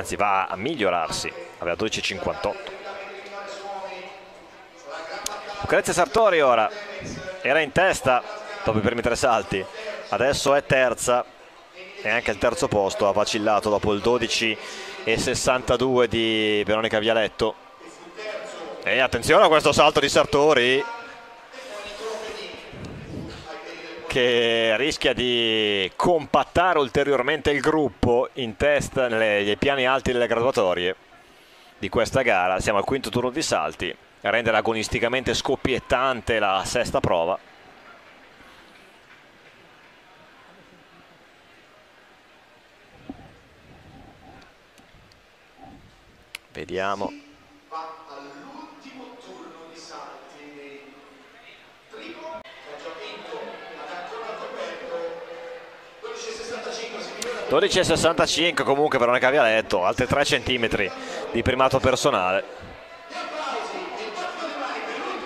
anzi va a migliorarsi, aveva 12,58. Lucrezia Sartori ora. Era in testa dopo i primi tre salti, adesso è terza. E anche il terzo posto. Ha vacillato dopo il 12 e 62 di Veronica Vialetto. E attenzione a questo salto di Sartori che rischia di compattare ulteriormente il gruppo in testa nei piani alti delle graduatorie di questa gara. Siamo al quinto turno di salti, rendere agonisticamente scoppiettante la sesta prova. Vediamo (12,65) comunque Veronica Vialetto, altri 3 cm di primato personale.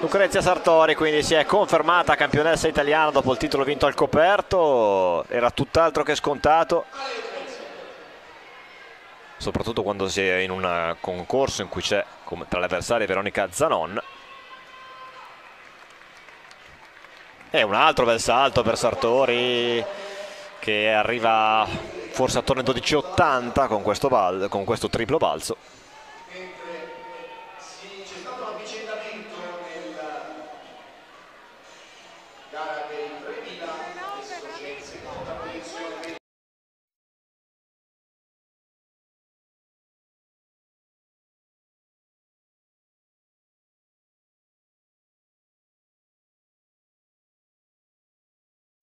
Lucrezia Sartori quindi si è confermata campionessa italiana dopo il titolo vinto al coperto, era tutt'altro che scontato, soprattutto quando si è in un concorso in cui c'è tra le avversarie Veronica Zanon. E un altro bel salto per Sartori che arriva forse attorno ai 12,80 con, con questo triplo balzo.